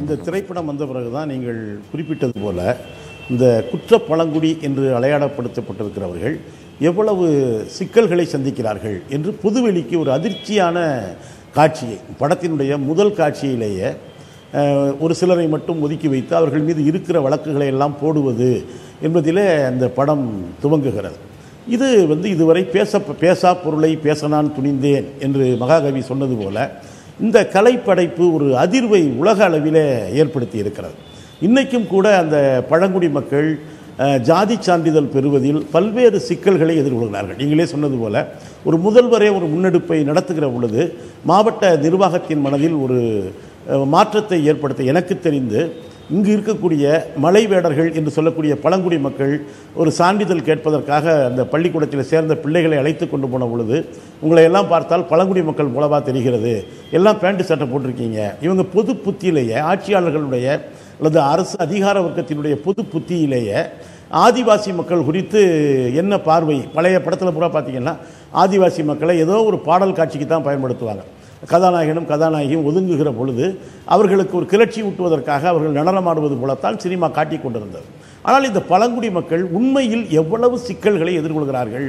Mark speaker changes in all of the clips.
Speaker 1: இந்த திரைப்படம் வந்த பிறகு தான் நீங்கள் குறிப்பிட்டது போல இந்த குற்ற பழங்குடி என்று அடையாளப்படுத்தப்பட்டிருக்கிறவர்கள் எவ்வளவு சிக்கல்களை சந்திக்கிறார்கள் என்று பொதுவெளிக்கு ஒரு அதிர்ச்சியான காட்சியை படத்தினுடைய முதல் காட்சியிலேயே ஒரு சிலரை மட்டும் ஒதுக்கி வைத்து அவர்கள் மீது இருக்கிற வழக்குகளை எல்லாம் போடுவது என்பதிலே அந்த படம் துவங்குகிறது. இது வந்து இதுவரை பேச பேசா பொருளை பேச நான் துணிந்தேன் என்று மகாகவி சொன்னது போல இந்த கலைப்படைப்பு ஒரு அதிர்வை உலக அளவிலே ஏற்படுத்தி இருக்கிறது. இன்றைக்கும் கூட அந்த பழங்குடி மக்கள் ஜாதி சான்றிதழ் பெறுவதில் பல்வேறு சிக்கல்களை எதிர்கொள்கிறார்கள். நீங்களே சொன்னது போல ஒரு முதல்வரே ஒரு முன்னெடுப்பை நடத்துகிற பொழுது மாவட்ட நிர்வாகத்தின் மனதில் ஒரு மாற்றத்தை ஏற்படுத்த எனக்கு தெரிந்து இங்கு இருக்கக்கூடிய மலை வேடர்கள் என்று சொல்லக்கூடிய பழங்குடி மக்கள் ஒரு சான்றிதழ் கேட்பதற்காக அந்த பள்ளிக்கூடத்தில் சேர்ந்த பிள்ளைகளை அழைத்து கொண்டு போன பொழுது உங்களை எல்லாம் பார்த்தால் பழங்குடி மக்கள் போலவா தெரிகிறது. எல்லாம் பேண்ட் சட்டை போட்டிருக்கீங்க. இவங்க பொது புத்தியிலேயே ஆட்சியாளர்களுடைய அல்லது அரசு அதிகார வர்க்கத்தினுடைய பொது புத்தியிலேயே ஆதிவாசி மக்கள் குறித்து என்ன பார்வை? பழைய படத்தில் பூரா பார்த்தீங்கன்னா ஆதிவாசி மக்களை ஏதோ ஒரு பாடல் காட்சிக்கு தான் பயன்படுத்துவாங்க. கதாநாயகனும் கதாநாயகியும் ஒதுங்குகிற பொழுது அவர்களுக்கு ஒரு கிளர்ச்சி ஊட்டுவதற்காக அவர்கள் நடனமாடுவது போலத்தான் சினிமா காட்டிக் கொண்டிருந்தது. ஆனால் இந்த பழங்குடி மக்கள் உண்மையில் எவ்வளவு சிக்கல்களை எதிர்கொள்கிறார்கள்?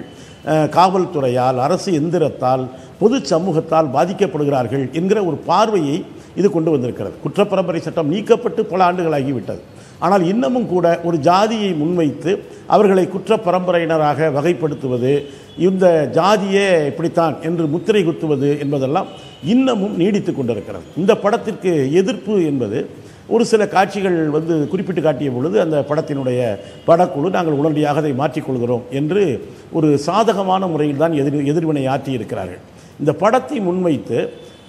Speaker 1: காவல்துறையால் அரசு எந்திரத்தால் பொது சமூகத்தால் பாதிக்கப்படுகிறார்கள் என்கிற ஒரு பார்வையை இது கொண்டு வந்திருக்கிறது. குற்றப்பரம்பரை சட்டம் நீக்கப்பட்டு பல ஆண்டுகளாகிவிட்டது. ஆனால் இன்னமும் கூட ஒரு ஜாதியை முன்வைத்து அவர்களை குற்ற பரம்பரையினராக வகைப்படுத்துவது இந்த ஜாதியே இப்படித்தான் என்று முத்திரை குத்துவது என்பதெல்லாம் இன்னமும் நீடித்து கொண்டிருக்கிறது. இந்த படத்திற்கு எதிர்ப்பு என்பது ஒரு சில காட்சிகள் வந்து குறிப்பிட்டு காட்டிய பொழுது அந்த படத்தினுடைய படக்குழு நாங்கள் உடனடியாக அதை மாற்றிக்கொள்கிறோம் என்று ஒரு சாதகமான முறையில் தான் எதிர் எதிர்வினை ஆற்றி இருக்கிறார்கள். இந்த படத்தை முன்வைத்து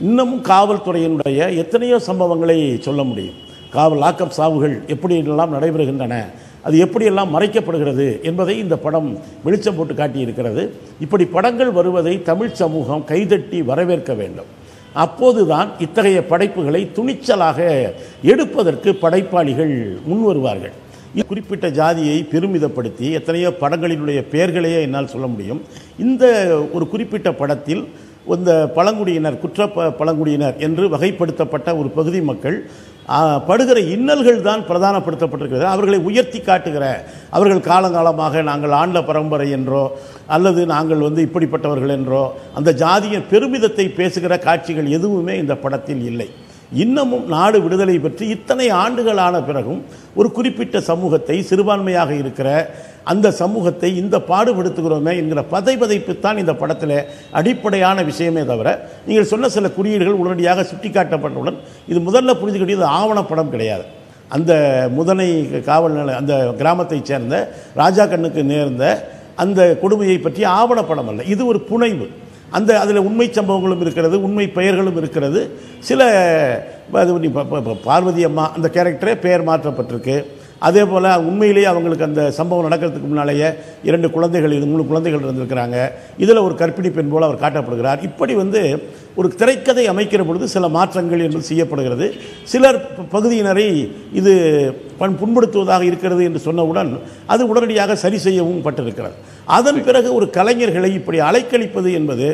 Speaker 1: இன்னமும் காவல்துறையினுடைய எத்தனையோ சம்பவங்களை சொல்ல முடியும். காவல் லாக்கப் சாவுகள் எப்படியெல்லாம் நடைபெறுகின்றன அது எப்படியெல்லாம் மறைக்கப்படுகிறது என்பதை இந்த படம் வெளிச்சம் போட்டு காட்டியிருக்கிறது. இப்படி படங்கள் வருவதை தமிழ் சமூகம் கைதட்டி வரவேற்க வேண்டும். அப்போதுதான் இத்தகைய படைப்புகளை துணிச்சலாக எடுப்பதற்கு படைப்பாளிகள் முன் வருவார்கள் குறிப்பிட்ட ஜாதியை பெருமிதப்படுத்தி எத்தனையோ படங்களினுடைய பெயர்களையே என்னால் சொல்ல முடியும். இந்த ஒரு குறிப்பிட்ட படத்தில் இந்த பழங்குடியினர் குற்ற ப- பழங்குடியினர் என்று வகைப்படுத்தப்பட்ட ஒரு பகுதி மக்கள் படுகிற இன்னல்கள் தான் பிரதானப்படுத்தப்பட்டிருக்கிறது. அவர்களை உயர்த்தி காட்டுகிற அவர்கள் காலங்காலமாக நாங்கள் ஆண்ட பரம்பரை என்றோ அல்லது நாங்கள் வந்து இப்படிப்பட்டவர்கள் என்றோ அந்த ஜாதியின் பெருமிதத்தை பேசுகிற காட்சிகள் எதுவுமே இந்த படத்தில் இல்லை. இன்னமும் நாடு விடுதலை பெற்று இத்தனை ஆண்டுகள் ஆன பிறகும் ஒரு குறிப்பிட்ட சமூகத்தை சிறுபான்மையாக இருக்கிற அந்த சமூகத்தை இந்த பாடுபடுத்துகிறோமே என்கிற பதைபதைப்பு தான் இந்த படத்தில் அடிப்படையான விஷயமே தவிர நீங்கள் சொன்ன சில குறியீடுகள் உடனடியாக சுட்டிக்காட்டப்பட்டவுடன் இது முதல்ல புரிஞ்சுக்கிட்டது ஆவணப்படம் கிடையாது. அந்த முதனை காவல் நிலைய அந்த கிராமத்தைச் சேர்ந்த ராஜா கண்ணுக்கு நேர்ந்த அந்த கொடுமையை பற்றி ஆவணப்படம் அல்ல. இது ஒரு புனைவு. அந்த அதில் உண்மை சம்பவங்களும் இருக்கிறது உண்மை பெயர்களும் இருக்கிறது. சில அது ப- ப- பார்வதி அம்மா அந்த கேரக்டரே பெயர் மாற்றப்பட்டிருக்கு. அதே போல் உண்மையிலேயே அவங்களுக்கு அந்த சம்பவம் நடக்கிறதுக்கு முன்னாலேயே இரண்டு குழந்தைகள் இது மூணு குழந்தைகள் இருந்திருக்கிறாங்க. இதில் ஒரு கற்பிணி பெண் போல் அவர் காட்டப்படுகிறார். இப்படி வந்து ஒரு திரைக்கதை அமைக்கிற பொழுது சில மாற்றங்கள் என்று செய்யப்படுகிறது. சிலர் பகுதியினரை இது பண் புண்படுத்துவதாக இருக்கிறது என்று சொன்னவுடன் அது உடனடியாக சரி செய்யவும் பட்டிருக்கிறது. அதன் பிறகு ஒரு கலைஞர்களை இப்படி அலைக்கழிப்பது என்பது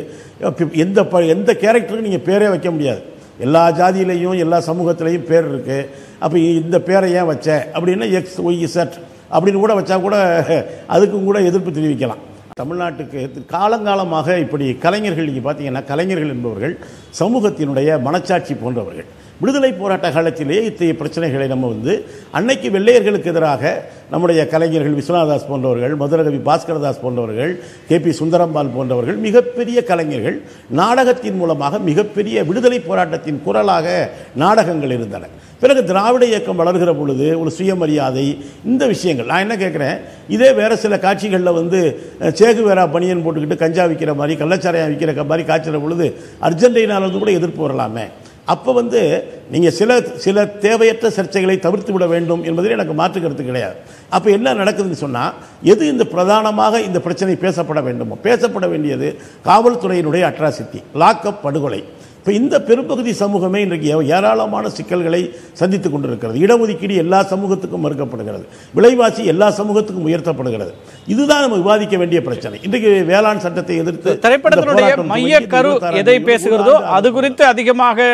Speaker 1: எந்த ப எந்த கேரக்டருக்கும் நீங்கள் பேரே வைக்க முடியாது. எல்லா ஜாதியிலையும் எல்லா சமூகத்திலையும் பேர் இருக்குது அப்போ இந்த பேரை ஏன் வச்ச? அப்படின்னா எக்ஸ் ஒய் செட் அப்படின்னு கூட வச்சா கூட அதுக்கும் கூட எதிர்ப்பு தெரிவிக்கலாம். தமிழ்நாட்டுக்கு காலங்காலமாக இப்படி கலைஞர்கள் நீங்கள் பார்த்தீங்கன்னா கலைஞர்கள் என்பவர்கள் சமூகத்தினுடைய மனச்சாட்சி போன்றவர்கள். விடுதலை போராட்ட காலத்திலேயே இத்தகைய பிரச்சனைகளை நம்ம வந்து அன்னைக்கு வெள்ளையர்களுக்கு எதிராக நம்முடைய கலைஞர்கள் விஸ்வநாதாஸ் போன்றவர்கள் மதுரகவி பாஸ்கரதாஸ் போன்றவர்கள் கே பி சுந்தரம்பால் போன்றவர்கள் மிகப்பெரிய கலைஞர்கள் நாடகத்தின் மூலமாக மிகப்பெரிய விடுதலை போராட்டத்தின் குரலாக நாடகங்கள் இருந்தன. பிறகு திராவிட இயக்கம் வளர்கிற பொழுது ஒரு சுயமரியாதை இந்த விஷயங்கள். நான் என்ன கேட்குறேன்? இதே வேறு சில காட்சிகளில் வந்து சேகுவேரா பனியன் போட்டுக்கிட்டு கஞ்சா விற்கிற மாதிரி கள்ளச்சாரையாக விற்கிற மாதிரி காய்ச்சுற பொழுது அர்ஜென்டினாவிலிருந்து கூட எதிர்ப்பு வரலாமே. அப்போ வந்து நீங்கள் சில சில தேவையற்ற சர்ச்சைகளை தவிர்த்து விட வேண்டும் என்பதில் எனக்கு மாற்று கருத்து கிடையாது. அப்போ என்ன நடக்குதுன்னு சொன்னால் எது இந்த பிரதானமாக இந்த பிரச்சனை பேசப்பட வேண்டுமோ? பேசப்பட வேண்டியது காவல்துறையினுடைய அட்ராசிட்டி லாக்அப் படுகொலை. இப்போ இந்த பெரும்பகுதி சமூகமே இன்றைக்கு ஏராளமான சிக்கல்களை சந்தித்துக் கொண்டிருக்கிறது. இடஒதுக்கீடு எல்லா சமூகத்துக்கும் மறுக்கப்படுகிறது. விலைவாசி எல்லா சமூகத்துக்கும் உயர்த்தப்படுகிறது. இதுதான் நம்ம விவாதிக்க வேண்டிய பிரச்சனை. இன்றைக்கு வேளாண் சட்டத்தை எதிர்த்து
Speaker 2: திரைப்படத்தினுடைய மைய கரு
Speaker 1: 26
Speaker 2: எதை பேசுகிறதோ அது குறித்து அதிகமாக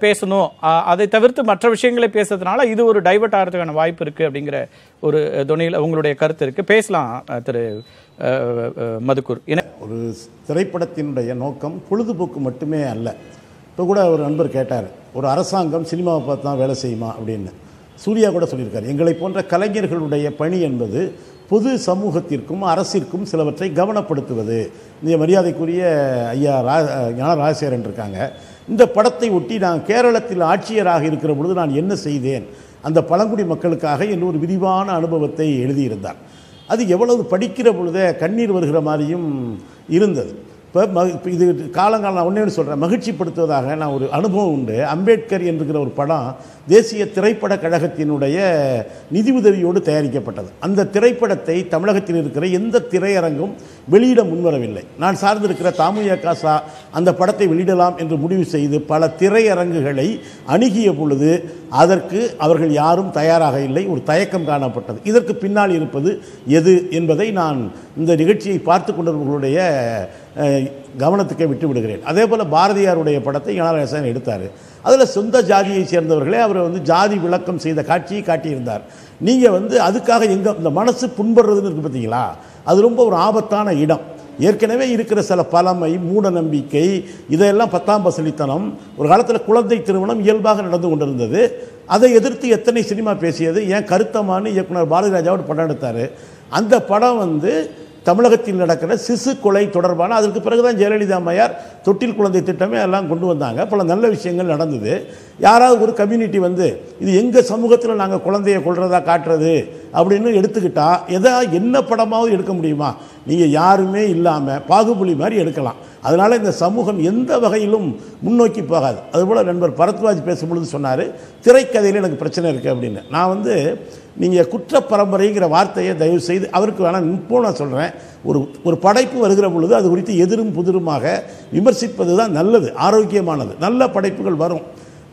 Speaker 2: பேசணும். அதை தவிர்த்து மற்ற விஷயங்களை பேசுறதுனால இது ஒரு டைவர்ட் ஆகிறதுக்கான வாய்ப்பு இருக்கு அப்படிங்கிற ஒரு அஹ், தொனியில் உங்களுடைய கருத்து இருக்கு. பேசலாம் திரு மதுக்கூர்.
Speaker 1: ஒரு திரைப்படத்தினுடைய நோக்கம் பொழுதுபோக்கு மட்டுமே அல்ல. இப்போ கூட ஒரு நண்பர் கேட்டார் ஒரு அரசாங்கம் சினிமாவை பார்த்து தான் வேலை செய்யுமா? அப்படின்னு. சூர்யா கூட சொல்லியிருக்காரு எங்களை போன்ற கலைஞர்களுடைய பணி என்பது பொது சமூகத்திற்கும் அரசிற்கும் சிலவற்றை கவனப்படுத்துவது. இந்த மரியாதைக்குரிய ஐயா ரா ஞான ராஜசேகரன் இருக்காங்க இந்த படத்தை ஒட்டி நான் கேரளத்தில் ஆட்சியராக இருக்கிற பொழுது நான் என்ன செய்தேன்? அந்த பழங்குடி மக்களுக்காக என் ஒரு விரிவான அனுபவத்தை எழுதியிருந்தார். அது எவ்வளவு படிக்கிற பொழுதே கண்ணீர் வருகிற மாதிரியும் இருந்தது. இப்போ மக இது காலங்காலம் நான் ஒன்றே சொல்கிறேன் மகிழ்ச்சிப்படுத்துவதாக நான் ஒரு அனுபவம் உண்டு. அம்பேத்கர் என்கிற ஒரு படம் தேசிய திரைப்பட கழகத்தினுடைய நிதி உதவியோடு தயாரிக்கப்பட்டது. அந்த திரைப்படத்தை தமிழகத்தில் இருக்கிற எந்த திரையரங்கும் வெளியிட முன்வரவில்லை. நான் சார்ந்திருக்கிற தாமுயா காசா அந்த படத்தை வெளியிடலாம் என்று முடிவு செய்து பல திரையரங்குகளை அணுகிய பொழுது அதற்கு அவர்கள் யாரும் தயாராக இல்லை. ஒரு தயக்கம் காணப்பட்டது. இதற்கு பின்னால் இருப்பது எது என்பதை நான் இந்த நிகழ்ச்சியை பார்த்து கொண்டவர்களுடைய கவனத்துக்கே விட்டு விடுகிறேன். அதே போல் பாரதியாருடைய படத்தை ஞானரசன் எடுத்தார். அதில் சொந்த ஜாதியை சேர்ந்தவர்களே அவர் வந்து ஜாதி விளக்கம் செய்த காட்சியை காட்டியிருந்தார். நீங்கள் வந்து அதுக்காக எங்கே இந்த மனசு புண்படுறதுன்னு இருக்கு பார்த்தீங்களா அது ரொம்ப ஒரு ஆபத்தான இடம். ஏற்கனவே இருக்கிற சில பழமை மூட நம்பிக்கை இதையெல்லாம் பத்தாம் பசலித்தனம் ஒரு காலத்தில் குழந்தை திருமணம் இயல்பாக நடந்து கொண்டிருந்தது. அதை எதிர்த்து எத்தனை சினிமா பேசியது? ஏன் கருத்தமானு இயக்குனர் பாரதிராஜாவோட படம் எடுத்தார். அந்த படம் வந்து தமிழகத்தில் நடக்கிற சிசு கொலை தொடர்பான அதற்கு பிறகுதான் ஜெயலலிதா அம்மையார் தொட்டில் குழந்தை திட்டமே எல்லாம் கொண்டு வந்தாங்க. பல நல்ல விஷயங்கள் நடந்தது. யாராவது ஒரு கம்யூனிட்டி வந்து இது எங்கள் சமூகத்தில் நாங்கள் குழந்தைய கொள்றதா காட்டுறது அப்படின்னு எடுத்துக்கிட்டா எதா என்ன படமாவது எடுக்க முடியுமா? நீங்கள் யாருமே இல்லாமல் பாகுபுலி மாதிரி எடுக்கலாம். அதனால் இந்த சமூகம் எந்த வகையிலும் முன்னோக்கி போகாது. அதுபோல் நண்பர் பரத்வாஜ் பேசும்பொழுது சொன்னார் திரைக்கதையில் எனக்கு பிரச்சனை இருக்குது அப்படின்னு. நான் வந்து நீங்கள் குற்ற பரம்பரைங்கிற வார்த்தையை தயவு செய்து அவருக்கு வேணால் இப்போ நான் சொல்கிறேன் ஒரு ஒரு படைப்பு வருகிற பொழுது அது குறித்து எதிரும் புதிருமாக விமர்சிப்பது தான் நல்லது ஆரோக்கியமானது. நல்ல படைப்புகள் வரும்.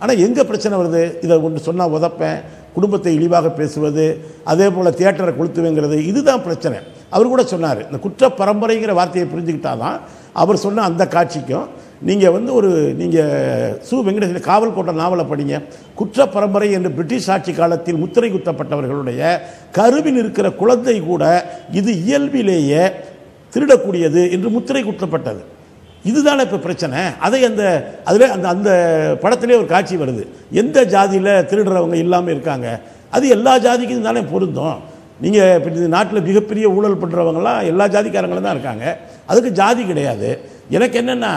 Speaker 1: ஆனால் எங்கே பிரச்சனை வருது? இதை ஒன்று சொன்னால் உதப்பேன் குடும்பத்தை இழிவாக பேசுவது அதே போல் தியேட்டரை கொளுத்துவேங்கிறது இதுதான் பிரச்சனை. அவர் கூட சொன்னார் இந்த குற்ற பரம்பரைங்கிற வார்த்தையை புரிஞ்சுக்கிட்டா தான் அவர் சொன்ன அந்த காட்சிக்கும் நீங்கள் வந்து ஒரு நீங்கள் சு வெங்கடேசன் காவல் கோட்டை நாவலை படிங்க. குற்ற பரம்பரை என்று பிரிட்டிஷ் ஆட்சி காலத்தில் முத்திரை குத்தப்பட்டவர்களுடைய கருவில் இருக்கிற குழந்தை கூட இது இயல்பிலேயே திருடக்கூடியது என்று முத்திரை குத்தப்பட்டது. இதுதானே இப்போ பிரச்சனை? அதை அந்த அதில் அந்த அந்த படத்திலே ஒரு காட்சி வருது. எந்த ஜாதியில் திருடுறவங்க இல்லாமல் இருக்காங்க? அது எல்லா ஜாதிக்கும் தானே பொருந்தும். நீங்கள் இப்போ இந்த நாட்டில் மிகப்பெரிய ஊழல் பண்ணுறவங்களாம் எல்லா ஜாதிக்காரங்களும் தான் இருக்காங்க. அதுக்கு ஜாதி கிடையாது. எனக்கு என்னென்னா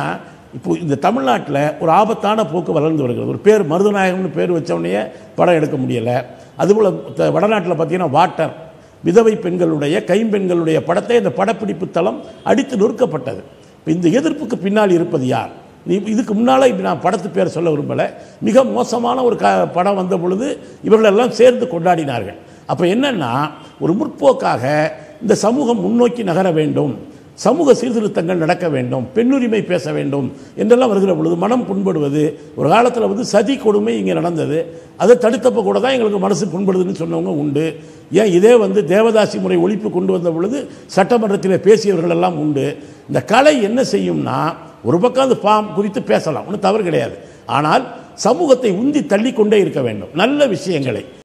Speaker 1: இப்போ இந்த தமிழ்நாட்டில் ஒரு ஆபத்தான போக்கு வளர்ந்து வருகிறது. ஒரு பேர் மருதநாயகம்னு பேர் வச்சவனையே படம் எடுக்க முடியலை. அதுபோல் த- வடநாட்டில் பார்த்தீங்கன்னா வாட்டர். விதவை பெண்களுடைய கைம்பெண்களுடைய படத்தை இந்த படப்பிடிப்பு தளம் அடித்து நொறுக்கப்பட்டது. இப்போ இந்த எதிர்ப்புக்கு பின்னால் இருப்பது யார்? நீ இதுக்கு முன்னால் இப்போ நான் படத்து பேர் சொல்ல விரும்பலை. மிக மோசமான ஒரு க படம் வந்த பொழுது இவர்களெல்லாம் சேர்ந்து கொண்டாடினார்கள். அப்போ என்னென்னா ஒரு முற்போக்காக இந்த சமூகம் முன்னோக்கி நகர வேண்டும். சமூக சீர்திருத்தங்கள் நடக்க வேண்டும் பெண்ணுரிமை பேச வேண்டும் என்றெல்லாம் வருகிற பொழுது மனம் புண்படுவது ஒரு காலத்தில் வந்து சதி கொடுமை இங்கே நடந்தது. அதை தடுத்தப்போ கூட தான் எங்களுக்கு மனசு புண்படுதுன்னு சொன்னவங்க உண்டு. ஏன் இதே வந்து தேவதாசி முறை ஒழிப்பு கொண்டு வந்த பொழுது சட்டமன்றத்தில் பேசியவர்கள் எல்லாம் உண்டு. இந்த கலை என்ன செய்யும்னா ஒரு பக்கம் அது பாம் குறித்து பேசலாம் ஒன்றும் தவறு கிடையாது. ஆனால் சமூகத்தை உந்தி தள்ளிக்கொண்டே இருக்க வேண்டும். நல்ல விஷயங்களை.